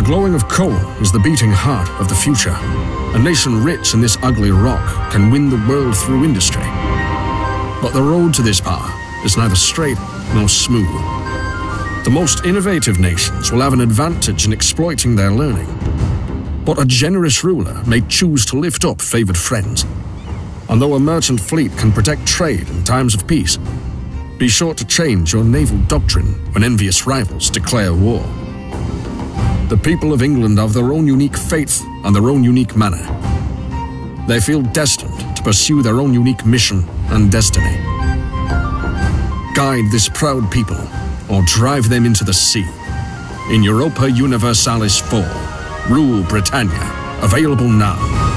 The glowing of coal is the beating heart of the future. A nation rich in this ugly rock can win the world through industry. But the road to this power is neither straight nor smooth. The most innovative nations will have an advantage in exploiting their learning. But a generous ruler may choose to lift up favored friends. And though a merchant fleet can protect trade in times of peace, be sure to change your naval doctrine when envious rivals declare war. The people of England have their own unique faith and their own unique manner. They feel destined to pursue their own unique mission and destiny. Guide this proud people or drive them into the sea. In Europa Universalis 4, Rule Britannia, available now.